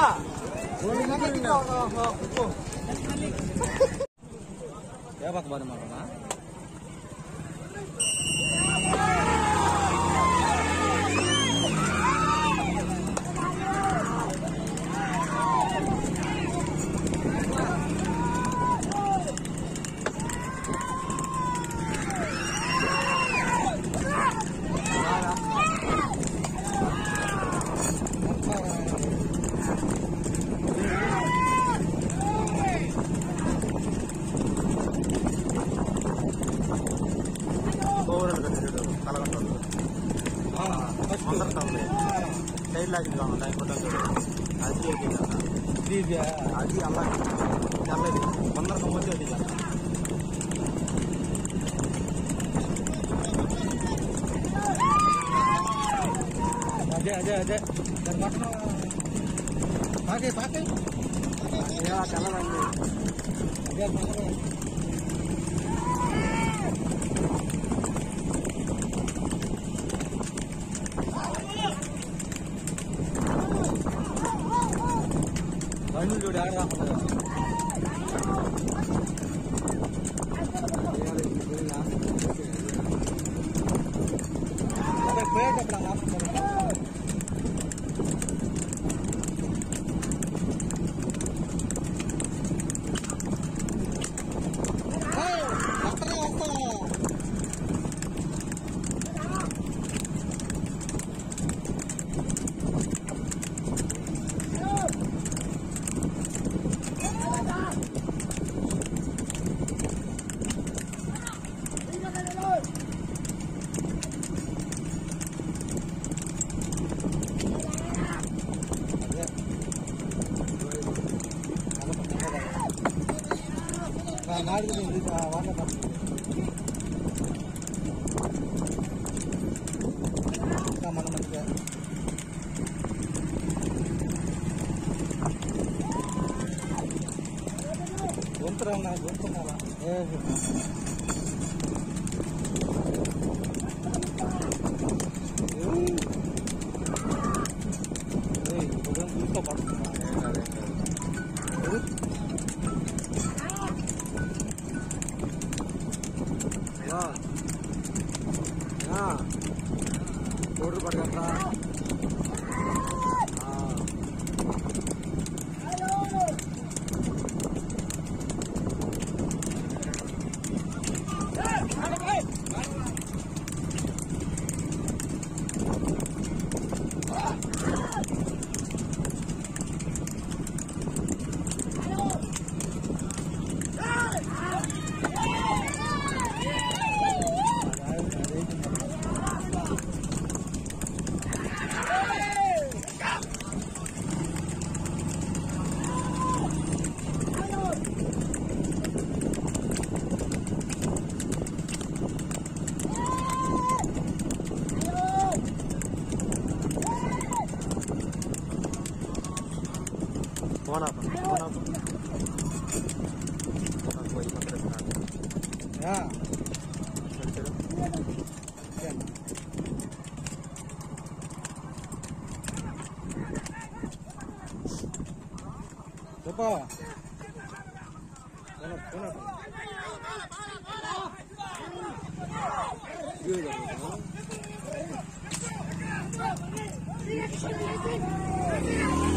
Ya, Pak, ke mana-mana, Pak? అది అలా చల్లది కొందరు నమ్మొచ్చి అది కదా అదే అదే అదే దాని పక్కన పాకే పాకే తెల్లదండి అదే పక్కన compra ఉన్నా గొంతున్నారా ஒரு ரூபாய் One up, one up. Yeah. Coba. One up, one up. Good. Good.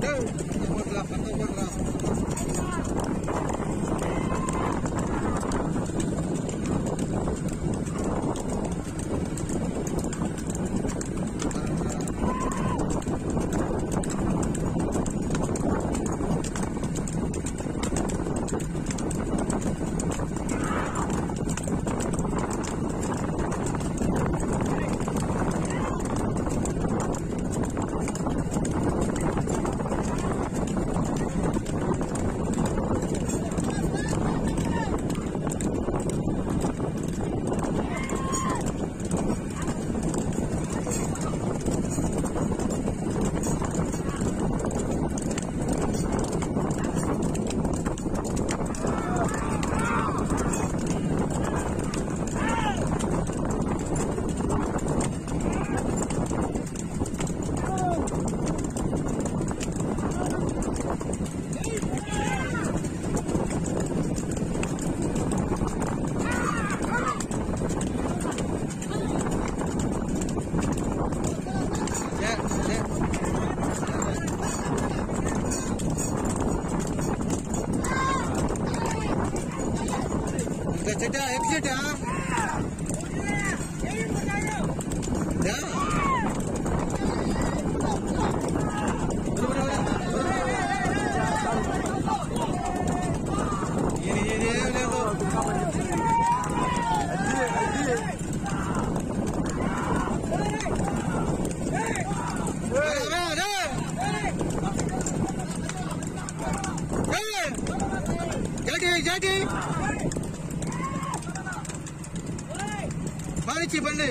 Tuh, buat 8 atau 12. చెట్టా ఎక్కి చెట్టా పాలిచ్చి బండి